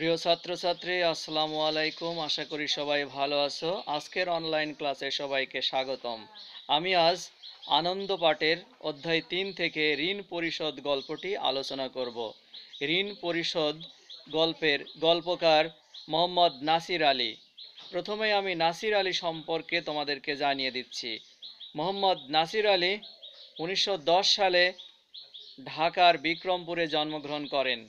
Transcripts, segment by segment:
প্রিয় ছাত্রছাত্রী, আসসালামু আলাইকুম। আশা করি সবাই ভালো আছো। আজকের অনলাইন ক্লাসে সবাইকে স্বাগতম। আমি আজ আনন্দ পাঠের অধ্যায় তিন থেকে ঋণ পরিশোধ গল্পটি আলোচনা করব। ঋণ পরিশোধ গল্পের গল্পকার মোহাম্মদ নাসির আলী। প্রথমে আমি নাসির আলী সম্পর্কে তোমাদেরকে জানিয়ে দিচ্ছি। মোহাম্মদ নাসির আলী উনিশশো দশ সালে ঢাকার বিক্রমপুরে জন্মগ্রহণ করেন।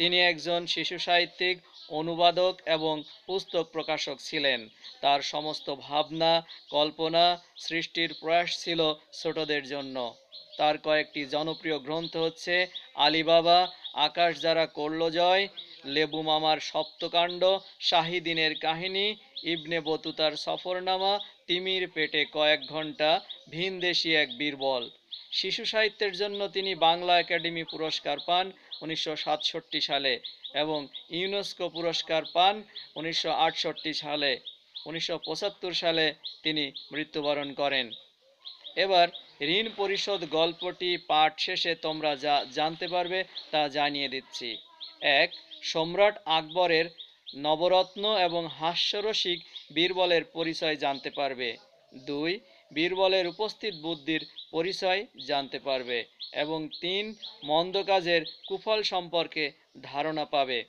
তিনি একজন শিশু সাহিত্যিক, অনুবাদক এবং পুস্তক প্রকাশক ছিলেন। তার সমস্ত ভাবনা, কল্পনা, সৃষ্টির প্রয়াস ছিল ছোটদের জন্য। তার কয়েকটি জনপ্রিয় গ্রন্থ হচ্ছে আলিবাবা, আকাশ যারা করল জয়, লেবু মামার সপ্তকাণ্ড, শাহিদিনের কাহিনী, ইবনে বতুতার সফরনামা, তিমির পেটে কয়েক ঘণ্টা ভিনদেশি এক বীরবল। শিশু সাহিত্যের জন্য তিনি বাংলা একাডেমি পুরস্কার পান উনিশশো সাতষট্টি সালে এবং ইউনেস্কো পুরস্কার পান উনিশশো আটষট্টি সালে। উনিশশো পঁচাত্তর সালে তিনি মৃত্যুবরণ করেন। এবার ঋণ পরিশোধ গল্পটি পাঠ শেষে তোমরা যা জানতে পারবে তা জানিয়ে দিচ্ছি। এক, সম্রাট আকবরের নবরত্ন এবং হাস্যরসিক বীরবলের পরিচয় জানতে পারবে। দুই বীরবলের উপস্থিত বুদ্ধির পরিচয় জানতে পারবে এবং তিন মন্দ কাজের কুফল সম্পর্কে ধারণা পাবে।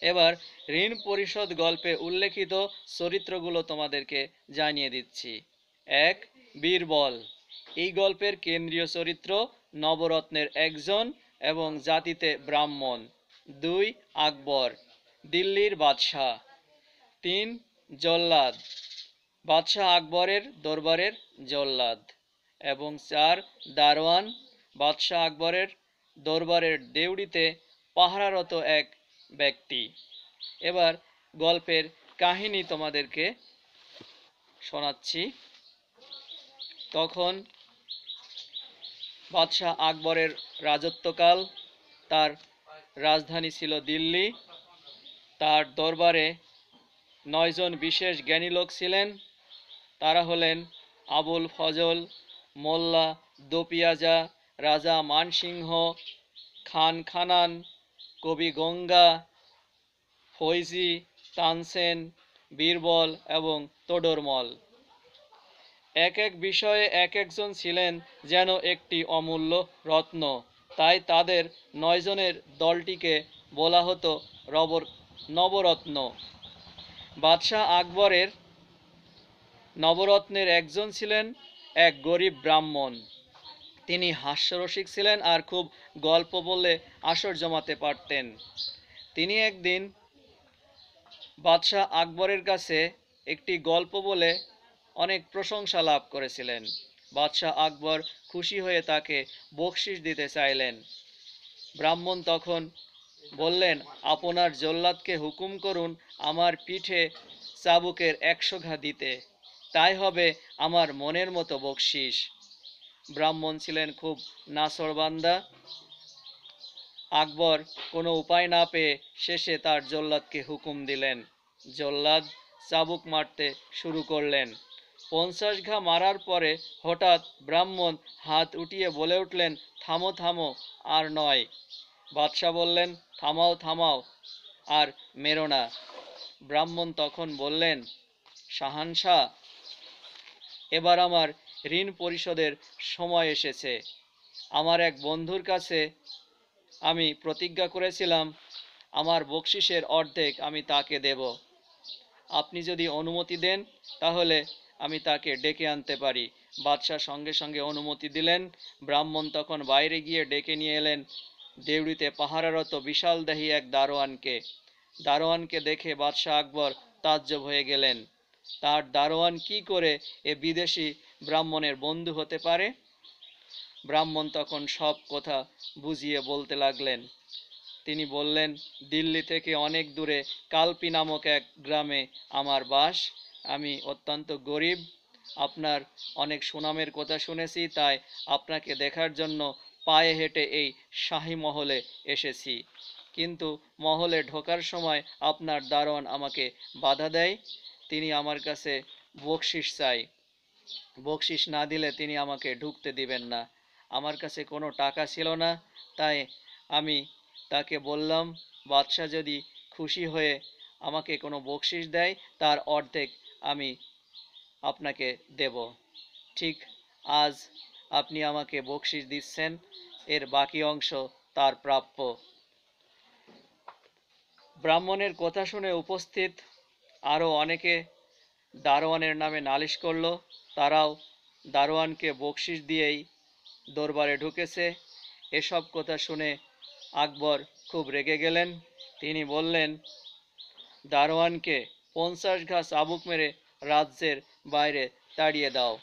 এবার ঋণ পরিশোধ গল্পে উল্লেখিত চরিত্রগুলো তোমাদেরকে জানিয়ে দিচ্ছি। এক, বীরবল। এই গল্পের কেন্দ্রীয় চরিত্র নবরত্নের একজন এবং জাতিতে ব্রাহ্মণ। দুই, আকবর, দিল্লির বাদশাহ। তিন, জল্লাদ। বাদশাহ আকবরের দরবারের জল্লাদ এবং চার দারোয়ান বাদশাহ আকবরের দরবারের দেউড়িতে পাহারারত এক ব্যক্তি। এবার গল্পের কাহিনী তোমাদেরকে শোনাচ্ছি। তখন বাদশাহ আকবরের রাজত্বকাল, তার রাজধানী ছিল দিল্লি। তার দরবারে নয়জন বিশেষ জ্ঞানী লোক ছিলেন। তারা হলেন আবুল ফজল, মোল্লা, দোপিয়াজা, রাজা মানসিংহ, খান খানান, কবি গঙ্গা, ফৈজি, তানসেন, বীরবল এবং তোডরমল। এক এক বিষয়ে এক একজন ছিলেন যেন একটি অমূল্য রত্ন। তাই তাদের নয়জনের দলটিকে বলা হতো রবর নবরত্ন। বাদশাহ আকবরের নবরত্নের একজন ছিলেন এক গরিব ব্রাহ্মণ। তিনি হাস্যরসিক ছিলেন আর খুব গল্প বলে আসর জমাতে পারতেন। তিনি একদিন বাদশাহ আকবরের কাছে একটি গল্প বলে অনেক প্রশংসা লাভ করেছিলেন। বাদশাহ আকবর খুশি হয়ে তাকে বকশিস দিতে চাইলেন। ব্রাহ্মণ তখন বললেন, আপনার জল্লাদকে হুকুম করুন আমার পিঠে চাবুকের একশো ঘা দিতে। তাই হবে আমার মনের মতো বকশিস। ব্রাহ্মণ ছিলেন খুব নাসরবান্দা আকবর কোনো উপায় না পেয়ে শেষে তার জল্লাদকে হুকুম দিলেন। জল্লাদ চাবুক মারতে শুরু করলেন। পঞ্চাশ ঘা মারার পরে হঠাৎ ব্রাহ্মণ হাত উঠিয়ে বলে উঠলেন, থামো থামো, আর নয়। বাদশাহ বললেন, থামাও থামাও, আর মেরো না। ব্রাহ্মণ তখন বললেন শাহানশাহ এবার আমার ঋণ পরিশোধের সময় এসেছে। আমার এক বন্ধুর কাছে আমি প্রতিজ্ঞা করেছিলাম, আমার বকশিসের অর্ধেক আমি তাকে দেব। আপনি যদি অনুমতি দেন, তাহলে আমি তাকে ডেকে আনতে পারি। বাদশাহ সঙ্গে সঙ্গে অনুমতি দিলেন। ব্রাহ্মণ তখন বাইরে গিয়ে ডেকে নিয়ে এলেন। দেউড়িতে পাহারারত বিশাল দেহী এক দারোয়ানকে। দারোয়ানকে দেখে বাদশাহ আকবর তাজ্জব হয়ে গেলেন। তার দারোয়ান কি করে এ বিদেশি ব্রাহ্মণের বন্ধু হতে পারে? ব্রাহ্মণ তখন সব কথা বুঝিয়ে বলতে লাগলেন। তিনি বললেন, দিল্লি থেকে অনেক দূরে কালপি নামক এক গ্রামে আমার বাস। আমি অত্যন্ত গরিব। আপনার অনেক সুনামের কথা শুনেছি, তাই আপনাকে দেখার জন্য পায়ে হেঁটে এই শাহী মহলে এসেছি। কিন্তু মহলে ঢোকার সময় আপনার দারোয়ান আমাকে বাধা দেয়। তিনি আমার কাছে বকশিস চাই। বকশিস না দিলে তিনি আমাকে ঢুকতে দিবেন না। আমার কাছে কোনো টাকা ছিল না, তাই আমি তাকে বললাম, বাদশাহ যদি খুশি হয়ে আমাকে কোনো বকশিস দেয়, তার অর্ধেক আমি আপনাকে দেব। ঠিক আজ আপনি আমাকে বকশিস দিচ্ছেন, এর বাকি অংশ তার প্রাপ্য। ব্রাহ্মণের কথা শুনে উপস্থিত আরও অনেকে দারোয়ানের নামে নালিশ করল। তারাও দারোয়ানকে বকশিস দিয়েই দরবারে ঢুকেছে। এসব কথা শুনে আকবর খুব রেগে গেলেন। তিনি বললেন, দারোয়ানকে পঞ্চাশ ঘা চাবুক মেরে রাজ্যের বাইরে তাড়িয়ে দাও।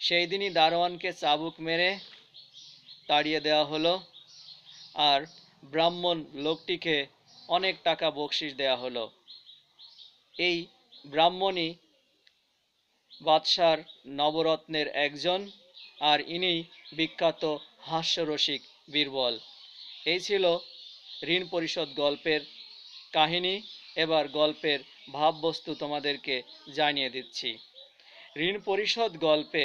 সেই দিনই দারোয়ানকে চাবুক মেরে তাড়িয়ে দেওয়া হলো। আর ব্রাহ্মণ লোকটিকে অনেক টাকা বকশিস দেওয়া হলো। এই ব্রাহ্মণই বাদশার নবরত্নের একজন আর ইনি বিখ্যাত হাস্যরসিক বীরবল। এই ছিল ঋণ পরিশোধ গল্পের কাহিনী। এবার গল্পের ভাববস্তু তোমাদেরকে জানিয়ে দিচ্ছি। ঋণ পরিশোধ গল্পে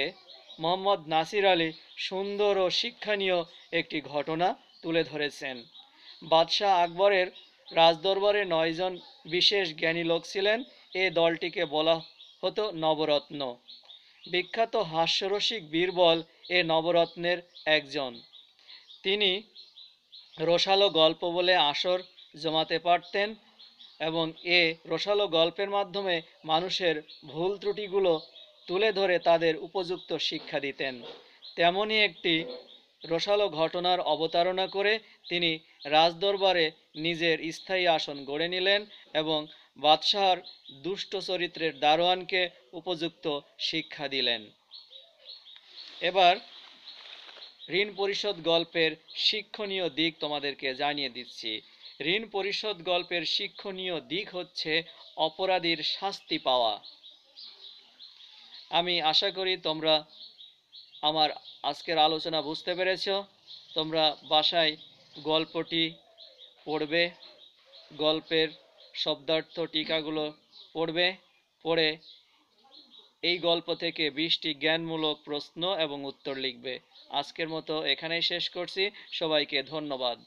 মোহাম্মদ নাসির আলী সুন্দর ও শিক্ষণীয় একটি ঘটনা তুলে ধরেছেন। বাদশাহ আকবরের রাজদরবারে নয়জন বিশেষ জ্ঞানী লোক ছিলেন। এ দলটিকে বলা হতো নবরত্ন। বিখ্যাত হাস্যরসিক বীরবল এ নবরত্নের একজন। তিনি রসালো গল্প বলে আসর জমাতে পারতেন এবং এ রসালো গল্পের মাধ্যমে মানুষের ভুল ত্রুটিগুলো তুলে ধরে তাদের উপযুক্ত শিক্ষা দিতেন। তেমনই একটি রসালো ঘটনার অবতারণা করে তিনি রাজদরবারে নিজের স্থায়ী আসন গড়ে নিলেন এবং বাদশাহর দুষ্ট চরিত্রের দারোয়ানকে উপযুক্ত শিক্ষা দিলেন। এবার ঋণ পরিশোধ গল্পের শিক্ষণীয় দিক তোমাদেরকে জানিয়ে দিচ্ছি। ঋণ পরিশোধ গল্পের শিক্ষণীয় দিক হচ্ছে অপরাধীর শাস্তি পাওয়া। আমি আশা করি তোমরা আমার আজকের আলোচনা বুঝতে পেরেছ। তোমরা বাসায় গল্পটি পড়বে, গল্পের শব্দার্থ টিকাগুলো পড়বে, পড়ে এই গল্প থেকে বিশটি জ্ঞানমূলক প্রশ্ন এবং উত্তর লিখবে। আজকের মতো এখানেই শেষ করছি। সবাইকে ধন্যবাদ।